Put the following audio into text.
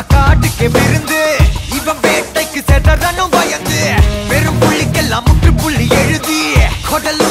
நான் காட்டுக்கு விருந்து. இவன் வேட்டைக்கு செதறனும் பயந்து. பெரும் புள்ளிக்கெல்லாம் முற்று புள்ளி எழுதி. கொடலும்